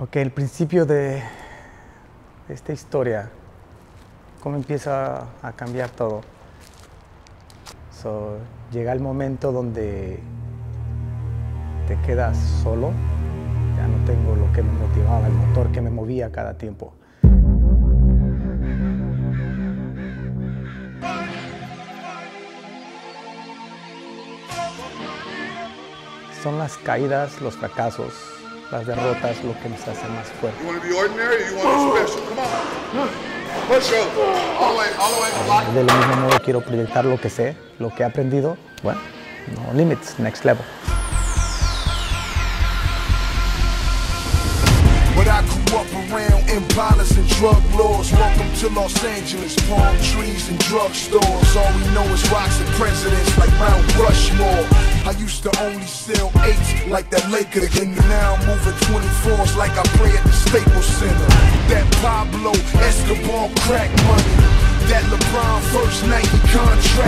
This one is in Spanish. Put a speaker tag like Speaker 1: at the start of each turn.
Speaker 1: Ok, el principio de, esta historia, cómo empieza a cambiar todo. So, llega el momento donde te quedas solo, ya no tengo lo que me motivaba, el motor que me movía cada tiempo. Son las caídas, los fracasos, las derrotas lo que nos hace más fuertes.
Speaker 2: You want to be ordinary or you want to be special? Come on. Push up. All the way, all the way. Lock.
Speaker 1: De lo mismo modo quiero proyectar lo que sé, lo que he aprendido. Bueno, no limits, next level.
Speaker 3: But I grew up around impalas and drug lords. Welcome to Los Angeles, palm trees and drug stores. All we know is rocks and presidents like Mount used to only sell eights like that Laker again. Now I'm moving 24s like I play at the Staples Center. That Pablo Escobar crack money. That LeBron first Nike contract.